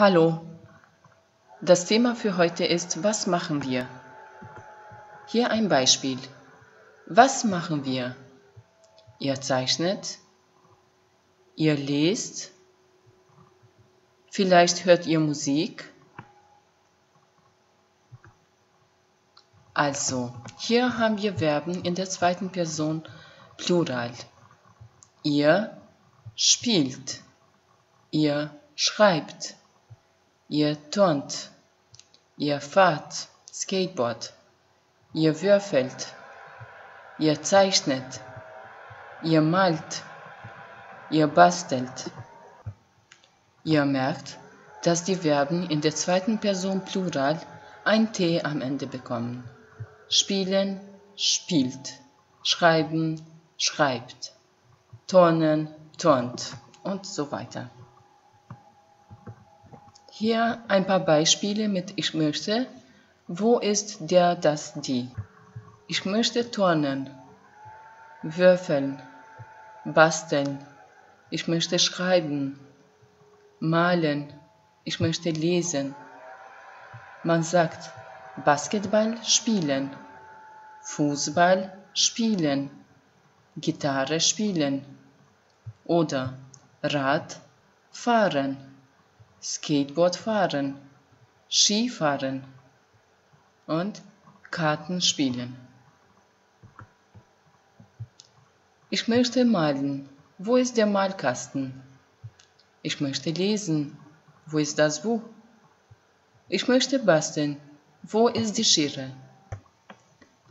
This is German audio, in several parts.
Hallo, das Thema für heute ist Was machen wir? Hier ein Beispiel. Was machen wir? Ihr zeichnet, ihr lest, vielleicht hört ihr Musik. Also, hier haben wir Verben in der zweiten Person Plural. Ihr spielt, ihr schreibt, ihr turnt, ihr fahrt. Skateboard, ihr würfelt, ihr zeichnet, ihr malt, ihr bastelt. Ihr merkt, dass die Verben in der zweiten Person Plural ein T am Ende bekommen. Spielen, spielt, schreiben, schreibt, turnen, turnt. Und so weiter. Hier ein paar Beispiele mit Ich möchte. Wo ist der, das, die? Ich möchte turnen, würfeln, basteln. Ich möchte schreiben, malen. Ich möchte lesen. Man sagt Basketball spielen, Fußball spielen, Gitarre spielen oder Rad fahren, Skateboard fahren, Skifahren und Karten spielen. Ich möchte malen. Wo ist der Malkasten? Ich möchte lesen. Wo ist das Buch? Ich möchte basteln. Wo ist die Schere?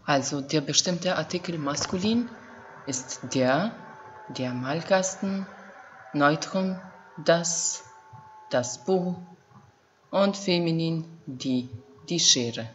Also der bestimmte Artikel maskulin ist der, der Malkasten, Neutrum, das, das Buch und feminin die, die Schere.